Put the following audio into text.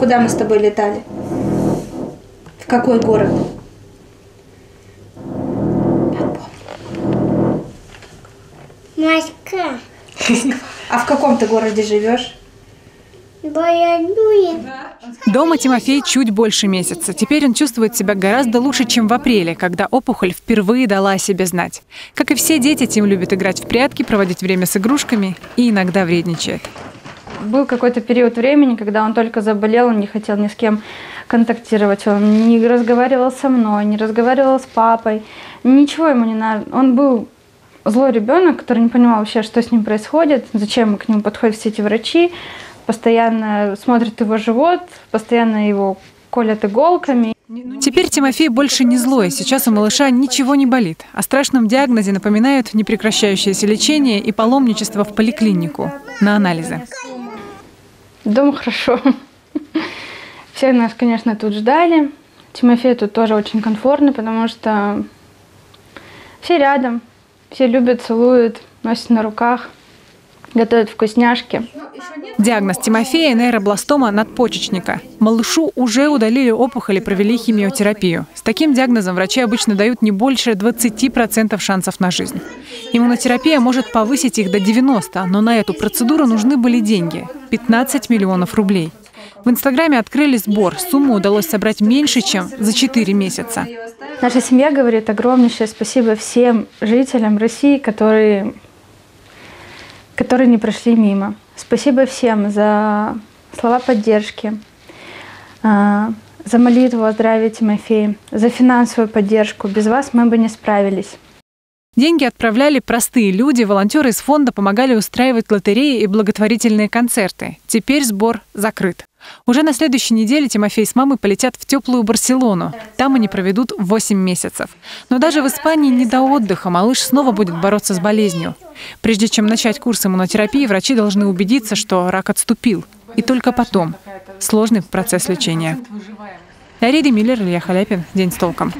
Куда мы с тобой летали? В какой город? Москва. А в каком ты городе живешь? Дома Тимофей чуть больше месяца. Теперь он чувствует себя гораздо лучше, чем в апреле, когда опухоль впервые дала о себе знать. Как и все дети, Тим любит играть в прятки, проводить время с игрушками и иногда вредничает. Был какой-то период времени, когда он только заболел, он не хотел ни с кем контактировать, он не разговаривал со мной, не разговаривал с папой, ничего ему не надо. Он был злой ребенок, который не понимал вообще, что с ним происходит, зачем к нему подходят все эти врачи, постоянно смотрят его живот, постоянно его колят иголками. Теперь Тимофей больше не злой. Сейчас у малыша ничего не болит. О страшном диагнозе напоминают непрекращающееся лечение и паломничество в поликлинику на анализы. Дома хорошо. Все нас, конечно, тут ждали. Тимофей тут тоже очень комфортно, потому что все рядом, все любят, целуют, носят на руках, готовят вкусняшки. Диагноз Тимофея – нейробластома надпочечника. Малышу уже удалили опухоль и провели химиотерапию. С таким диагнозом врачи обычно дают не больше 20% шансов на жизнь. Иммунотерапия может повысить их до 90%, но на эту процедуру нужны были деньги – 15 миллионов рублей. В Инстаграме открыли сбор. Сумму удалось собрать меньше, чем за 4 месяца. Наша семья говорит огромнейшее спасибо всем жителям России, которые, которые не прошли мимо. Спасибо всем за слова поддержки, а, за молитву о здравии Тимофея, за финансовую поддержку. Без вас мы бы не справились. Деньги отправляли простые люди, волонтеры из фонда помогали устраивать лотереи и благотворительные концерты. Теперь сбор закрыт. Уже на следующей неделе Тимофей с мамой полетят в теплую Барселону. Там они проведут 8 месяцев. Но даже в Испании не до отдыха. Малыш снова будет бороться с болезнью. Прежде чем начать курс иммунотерапии, врачи должны убедиться, что рак отступил. И только потом. Сложный процесс лечения. Арида Миллер, Илья Халяпин. День с толком.